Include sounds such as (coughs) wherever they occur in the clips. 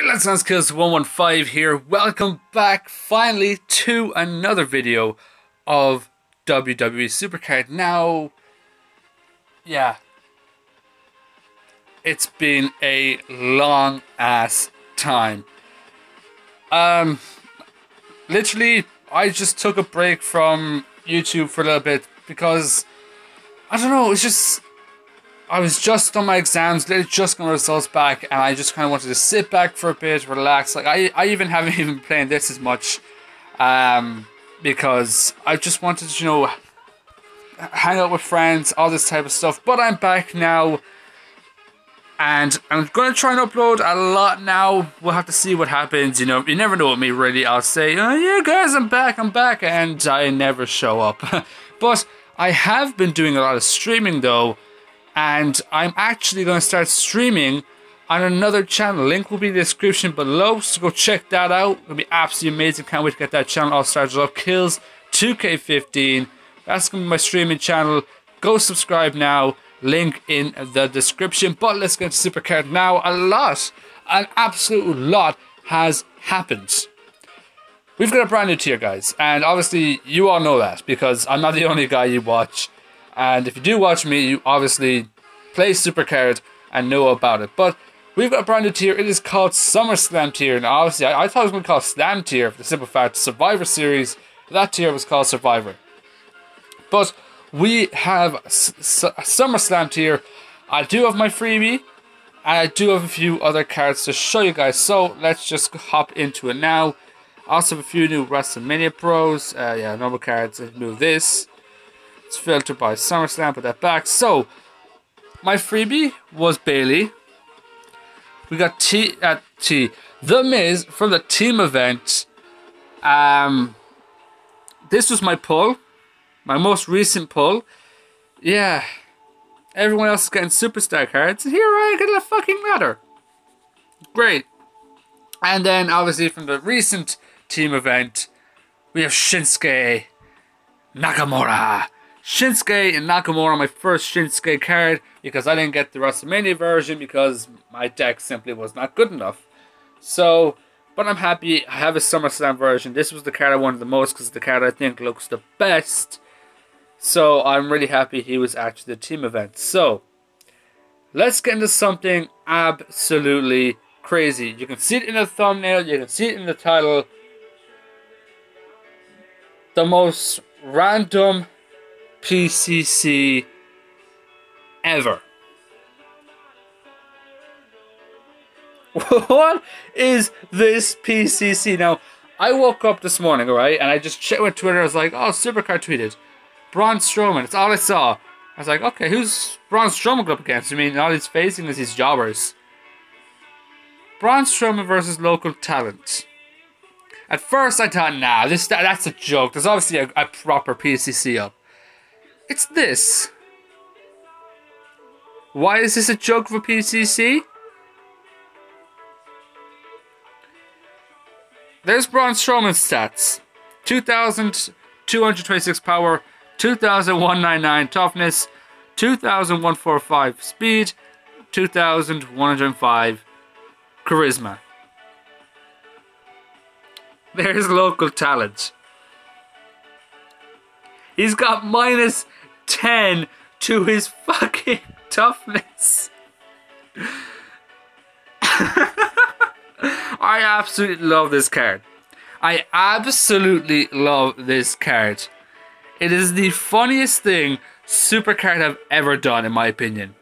Alright, let's Dance Killz 115 here. Welcome back finally to another video of WWE Supercard. Now, yeah, it's been a long ass time. Um, literally, I just took a break from YouTube for a little bit because I don't know, it's just I was just on my exams, just got my results back, and I just kind of wanted to sit back for a bit, relax. Like I, I even haven't (laughs) even playing this as much, um, because I just wanted to, you know, hang out with friends, all this type of stuff. But I'm back now, and I'm gonna try and upload a lot now. We'll have to see what happens. You know, you never know with me. Really, I'll say, oh yeah, guys, I'm back, I'm back, and I never show up. (laughs) but I have been doing a lot of streaming though and I'm actually going to start streaming on another channel. Link will be in the description below, so go check that out. It'll be absolutely amazing. Can't wait to get that channel all started up. Kills 2K15. That's going to be my streaming channel. Go subscribe now. Link in the description. But let's get to Supercard now. A lot, an absolute lot has happened. We've got a brand new tier, guys. And obviously, you all know that because I'm not the only guy you watch and if you do watch me, you obviously play Supercard and know about it. But we've got a brand new tier. It is called SummerSlam tier. And obviously, I, I thought it was going to be called Slam tier for the simple fact Survivor Series, that tier was called Survivor. But we have SummerSlam tier. I do have my freebie. And I do have a few other cards to show you guys. So let's just hop into it now. Also a few new WrestleMania pros. Uh, yeah, normal cards. Move this. It's filtered by SummerSlam, put that back. So, my freebie was Bayley. We got T at uh, T. The Miz from the team event. Um, this was my pull, my most recent pull. Yeah, everyone else is getting superstar cards. Here I get a fucking ladder. Great. And then obviously from the recent team event, we have Shinsuke Nakamura. Shinsuke and Nakamura on my first Shinsuke card because I didn't get the WrestleMania version because my deck simply was not good enough. So, but I'm happy I have a SummerSlam version. This was the card I wanted the most because the card I think looks the best. So I'm really happy he was actually the team event. So, let's get into something absolutely crazy. You can see it in the thumbnail, you can see it in the title. The most random PCC ever. (laughs) what is this PCC? Now, I woke up this morning, right, and I just checked with Twitter. I was like, oh, Supercard tweeted. Braun Strowman. That's all I saw. I was like, okay, who's Braun Strowman up against? I mean, all he's facing is his jobbers. Braun Strowman versus local talent. At first, I thought, nah, this that, that's a joke. There's obviously a, a proper PCC up. It's this. Why is this a joke for PCC? There's Braun Strowman's stats. 2,226 power, 2,199 toughness, 2,145 speed, 2,105 charisma. There's local talent. He's got minus 10 to his fucking (laughs) toughness. (laughs) I absolutely love this card. I absolutely love this card. It is the funniest thing Supercard have ever done, in my opinion.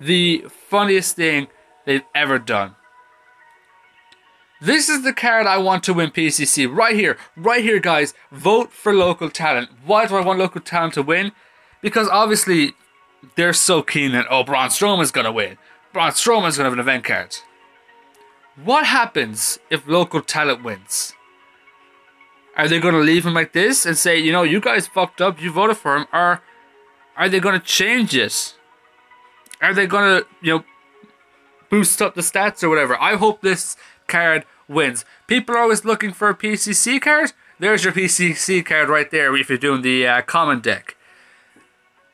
The funniest thing they've ever done. This is the card I want to win PCC. Right here. Right here, guys. Vote for local talent. Why do I want local talent to win? Because obviously, they're so keen that, oh, Braun Strowman's to win. Braun Strowman's to have an event card. What happens if local talent wins? Are they to leave him like this and say, you know, you guys fucked up, you voted for him? Or are they to change it? Are they to, you know, boost up the stats or whatever? I hope this card wins. People are always looking for a PCC card. There's your PCC card right there if you're doing the uh, common deck.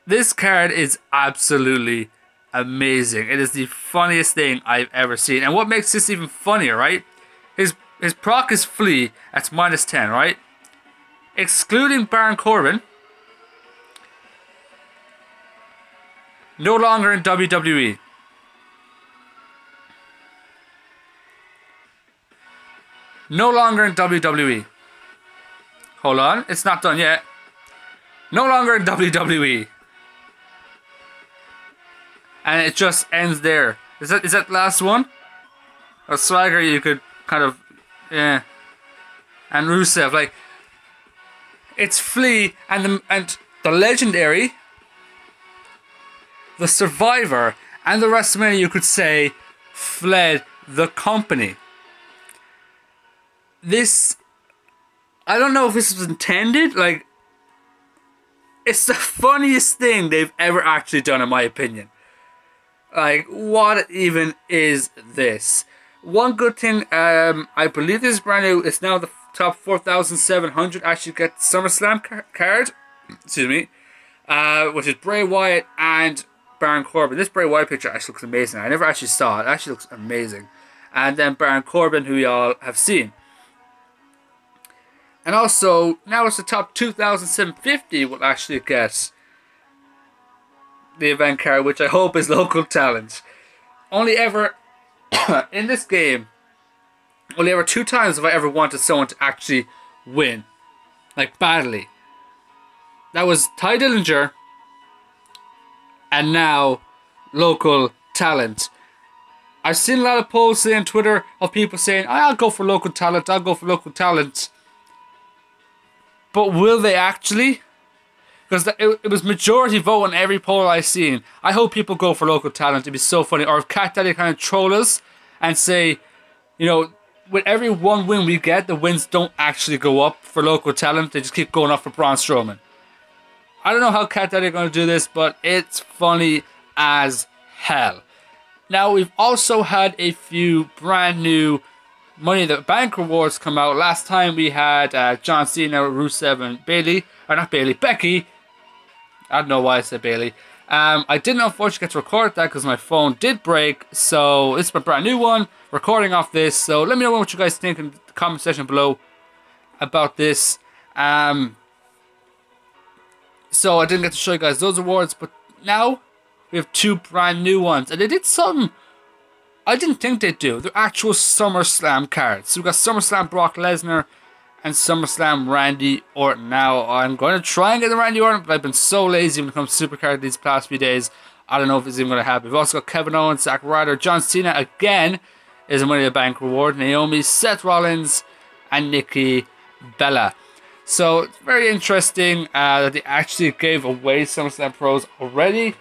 This card is absolutely amazing. It is the funniest thing I've ever seen. And what makes this even funnier, right? His his proc is Flea, that's minus 10, right? Excluding Baron Corbin, no longer in WWE. No longer in WWE. Hold on, it's not done yet. No longer in WWE. And it just ends there. Is that is that last one? Or Swagger you could kind of yeah. And Rusev, like it's Flea and the and the legendary the survivor and the rest of WrestleMania you could say fled the company. This I don't know if this was intended, like it's the funniest thing they've ever actually done in my opinion. Like what even is this? One good thing, um, I believe this is brand new. It's now the top 4,700 actually get SummerSlam car card. Excuse me. Uh, which is Bray Wyatt and Baron Corbin. This Bray Wyatt picture actually looks amazing. I never actually saw it. it actually looks amazing. And then Baron Corbin, who y'all have seen. And also, now it's the top 2,750 will actually get the event card, which I hope is (laughs) local talent. Only ever (coughs) in this game, only ever two times have I ever wanted someone to actually win. Like badly. That was Tye Dillinger and now local talent. I've seen a lot of posts on Twitter of people saying, ah, I'll go for local talent, I'll go for local talent. But will they actually? Because it, it was majority vote on every poll I've seen. I hope people go for local talent. It'd be so funny. Or if Cat Daddy kind of troll us and say, you know, with every one win we get, the wins don't actually go up for local talent. They just keep going up for Braun Strowman. I don't know how Cat Daddy are going to do this, but it's funny as hell. Now, we've also had a few brand new Money in the Bank rewards come out. Last time we had uh, John Cena, Rusev, and Bayley. Or not Bayley, Becky. I don't know why I said Bayley. Um, I didn't unfortunately get to record that because my phone did break. So this is my brand new one. Recording off this. So let me know what you guys think in the comment section below about this. Um, so I didn't get to show you guys those awards, but now we have two brand new ones. And they did something I didn't think they'd do. They're actual SummerSlam cards. So we've got SummerSlam Brock Lesnar and SummerSlam Randy Orton. Now, I'm going to try and get the Randy Orton, but I've been so lazy when it comes to Supercard these past few days. I don't know if it's even going to happen. We've also got Kevin Owens, Zack Ryder, John Cena again is a Money in the Bank reward. Naomi, Seth Rollins, and Nikki Bella. So it's very interesting uh, that they actually gave away SummerSlam Pros already.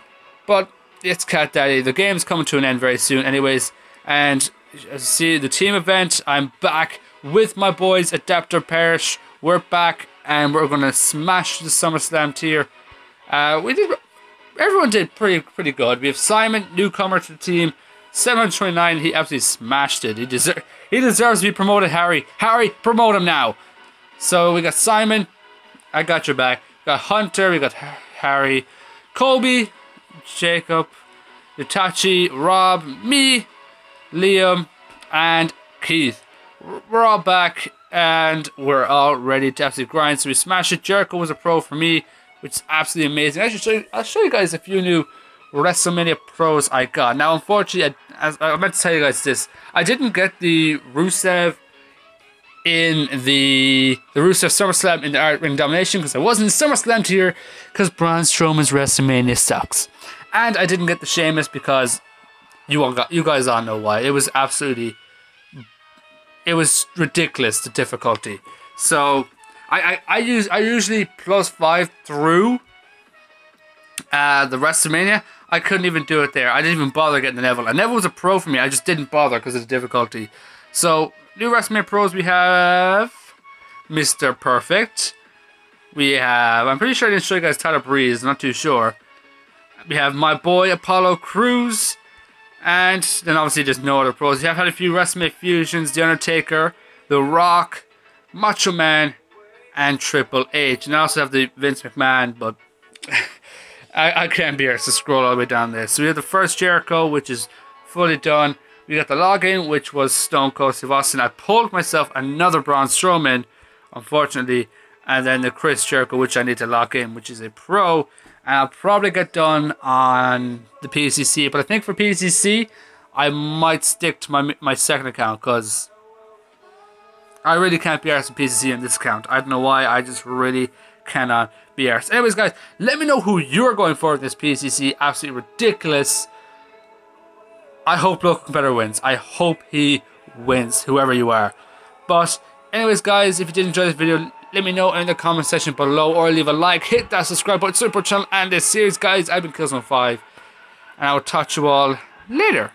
But it's Cat Daddy. The game's coming to an end very soon, anyways. And as you see, the team event, I'm back with my boys, Adapter Parish. We're back, and we're gonna smash the SummerSlam tier. Uh, we did. Everyone did pretty pretty good. We have Simon, newcomer to the team, 729. He absolutely smashed it. He deserves he deserves to be promoted. Harry, Harry, promote him now. So we got Simon. I got your back. We got Hunter. We got Harry, Kobe, Jacob, Itachi, Rob, me, Liam, and Keith. We're all back and we're all ready to absolutely grind. So we smashed it. Jericho was a pro for me, which is absolutely amazing. I should show you, I'll show you guys a few new WrestleMania pros I got. Now, unfortunately, I, as I meant to tell you guys this, I didn't get the Rusev in the the Rusev SummerSlam in the Art Ring Domination because I wasn't in SummerSlam tier because Braun Strowman's WrestleMania sucks. And I didn't get the Sheamus because you all got you guys all know why. It was absolutely it was ridiculous the difficulty. So I, I, I use I usually plus five through uh the WrestleMania. I couldn't even do it there. I didn't even bother getting the Neville. And Neville was a pro for me. I just didn't bother because of the difficulty. So new WrestleMania pros we have Mr. Perfect. We have I'm pretty sure I didn't show you guys Tyler Breeze, not too sure we have my boy Apollo Crews. And then obviously there's no other pros. You have had a few WrestleMania fusions, The Undertaker, The Rock, Macho Man, and Triple H. And I also have the Vince McMahon, but (laughs) I, I can't be arsed to scroll all the way down there. So we have the first Jericho, which is fully done. We got the login, which was Stone Cold Steve Austin. I pulled myself another Braun Strowman, unfortunately, and then the Chris Jericho, which I need to lock in, which is a pro. And I'll probably get done on the PCC, but I think for PCC, I might stick to my my second account because I really can't be arsed with PCC in this account. I don't know why. I just really cannot be arsed. Anyways, guys, let me know who you're going for in this PCC. Absolutely ridiculous. I hope Local Better wins. I hope he wins, whoever you are. But, anyways, guys, if you did enjoy this video, let me know in the comment section below or leave a like. Hit that subscribe button, super channel, and this series, guys. I've been Killzone5, and I will talk to you all later.